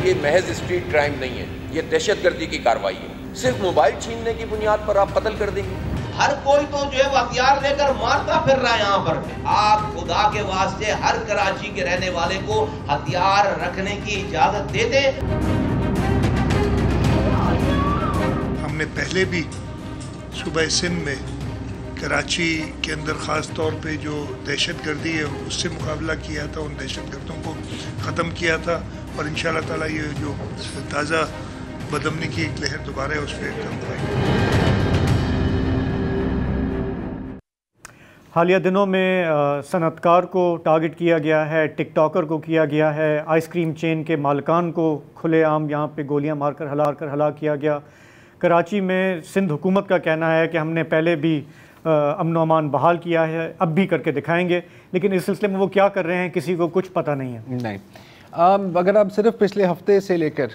ये महज street crime नहीं है ये दहशत गर्दी की कार्रवाई है। सिर्फ़ मोबाइल छीनने की बुनियाद पर आप कत्ल कर देंगे। हर कोई तो जो है वो हथियार लेकर मारता फिर रहा है यहाँ पर। आप खुदा के वास्ते हर कराची के रहने वाले को हथियार रखने की इजाज़त दे दे। हमने पहले भी सुबह सिंध में कराची के अंदर ख़ास तौर पे जो दहशत गर्दी है उससे मुकाबला किया था उन दहशत गर्दों को ख़त्म किया था। और इन ताला ये जो ताज़ा बदमनी की एक लहर दोबारा है उस पर कम पाएगी हालिया दिनों में सनतकार को टारगेट किया गया है टिकटॉकर को किया गया है आइसक्रीम चेन के मालकान को खुलेआम यहाँ पे गोलियाँ मारकर हला कर हला किया गया। कराची में सिंध हुकूमत का कहना है कि हमने पहले भी अमन अमान बहाल किया है अब भी करके दिखाएँगे लेकिन इस सिलसिले में वो क्या कर रहे हैं किसी को कुछ पता नहीं है। नहीं। आम, अगर आप सिर्फ़ पिछले हफ़्ते से लेकर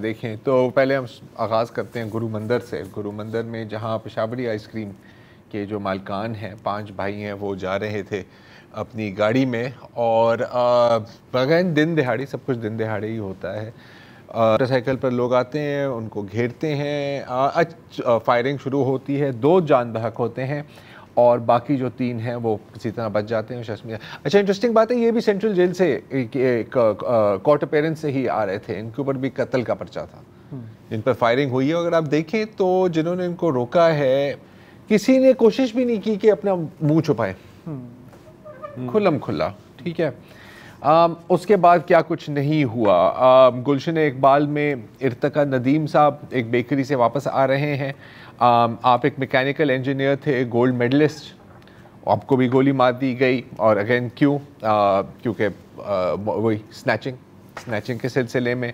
देखें तो पहले हम आगाज़ करते हैं गुरु मंदिर से। गुरु मंदिर में जहाँ पेशावरी आइसक्रीम के जो मालकान हैं पाँच भाई हैं वो जा रहे थे अपनी गाड़ी में। और बगैर दिन दिहाड़ी सब कुछ दिन दिहाड़ी ही होता है। मोटरसाइकिल पर लोग आते हैं उनको घेरते हैं। फायरिंग शुरू होती है। दो जान बहक होते हैं। और बाकी जो तीन हैं वो किसी तरह बच जाते हैं शशमी। अच्छा इंटरेस्टिंग बात है ये भी सेंट्रल जेल से कोर्ट अपेरेंस से ही आ रहे थे। इनके ऊपर भी कत्ल का पर्चा था। हम्म। इन पर फायरिंग हुई है। अगर आप देखें तो जिन्होंने इनको रोका है किसी ने कोशिश भी नहीं की कि अपना मुँह छुपाए। हम्म। खुलम खुला ठीक है? आम, उसके बाद क्या कुछ नहीं हुआ? गुलशन इकबाल में इरतका नदीम साहब एक बेकरी से वापस आ रहे हैं। आम, आप एक मैकेनिकल इंजीनियर थे गोल्ड मेडलिस्ट आपको भी गोली मार दी गई और अगेन क्यों? क्योंकि वही स्नैचिंग स्नैचिंग के सिलसिले में।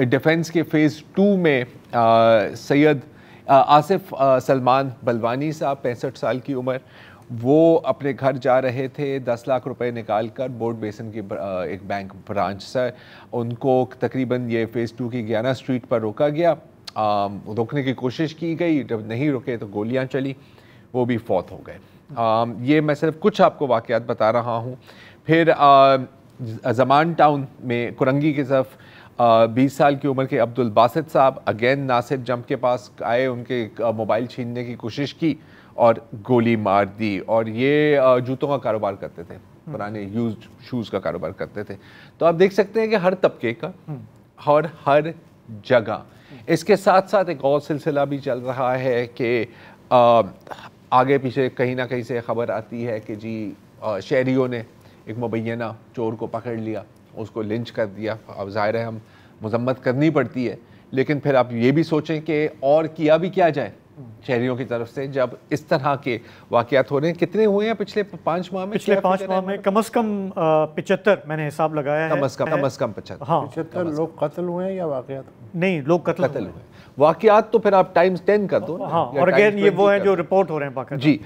डिफेंस के फ़ेज़ टू में सैयद आसिफ सलमान बलवानी साहब पैंसठ साल की उम्र वो अपने घर जा रहे थे दस लाख रुपए निकाल कर बोर्ड बेसन की एक बैंक ब्रांच से। उनको तकरीबन ये फ़ेज़ टू की ग्यारह स्ट्रीट पर रोका गया। रोकने की कोशिश की गई जब नहीं रुके तो गोलियाँ चली वो भी फौत हो गए। ये मैं सिर्फ़ कुछ आपको वाक़ात बता रहा हूँ। फिर आ, जमान टाउन में कुरंगी की तरफ़ बीस साल की उम्र के अब्दुल बासित साहब अगेन नासिर जंप के पास आए उनके मोबाइल छीनने की कोशिश की और गोली मार दी और ये जूतों का कारोबार करते थे हम्म। पुराने यूज़ शूज़ का कारोबार करते थे तो आप देख सकते हैं कि हर तबके का हम्म। और हर जगह इसके साथ साथ एक और सिलसिला भी चल रहा है कि आगे पीछे कहीं ना कहीं से खबर आती है कि जी शहरीों ने एक मुबैना चोर को पकड़ लिया उसको लिंच कर दिया। अब ज़ाहिर है हम मजम्मत करनी पड़ती है। लेकिन फिर आप ये भी सोचें कि और किया भी क्या जाए शहरियों की तरफ़ से जब इस तरह के वाकयात हो रहे हैं। कितने हुए हैं पिछले पाँच माह में? पिछले पाँच माह में कम अज़ कम पिचहत्तर मैंने हिसाब लगाया कम अज़ कम कम अज़ कम पचहत्तर। हाँ। पिचहत्तर लोग कत्ल हुए हैं या वाकयात नहीं लोग कत्ल कत्ल हुए वाकयात तो फिर आप टाइम्स टेन कर दो हाँ और अगेन ये वो हैं जो रिपोर्ट हो रहे हैं जी।